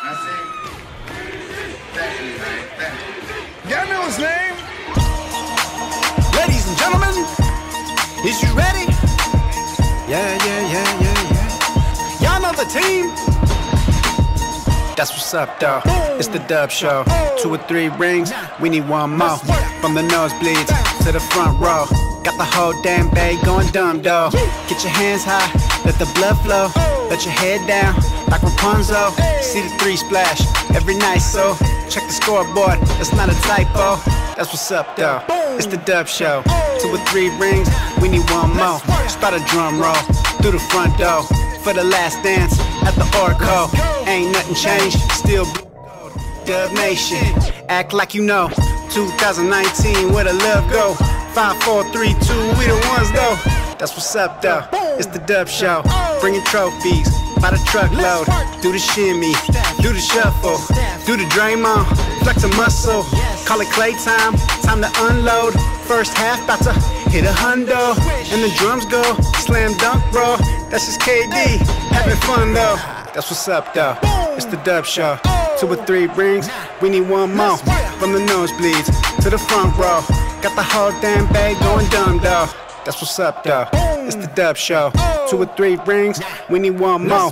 Thank you. Y'all know his name? Ladies and gentlemen, is you ready? Yeah, yeah, yeah, yeah, yeah. Y'all know the team. That's what's up, though. It's the Dub Show. Two or three rings, we need one more. From the nosebleeds to the front row. Got the whole damn bay going dumb, though. Get your hands high, let the blood flow. Let your head down, like Rapunzel. See the three splash every night, so check the scoreboard. That's not a typo. That's what's up, though. It's the Dub Show. Two or three rings, we need one more. Start a drum roll through the front door for the last dance at the Oracle. Ain't nothing changed, still Dub Nation. Act like you know. 2019, where the love go? 5, 4, 3, 2, we the ones though. That's what's up though. It's the Dub Show. Bringing trophies by the truckload. Do the shimmy, do the shuffle, do the Draymond, flex a muscle. Call it Klay time, time to unload. First half, about to hit a hundo. And the drums go slam dunk, bro. That's just KD, having fun though. That's what's up though. It's the Dub Show. Two or three rings, we need one more. From the nosebleeds to the front row. Got the whole damn bag going dumb though. That's what's up though. It's the Dub Show. Two or three rings, we need one more.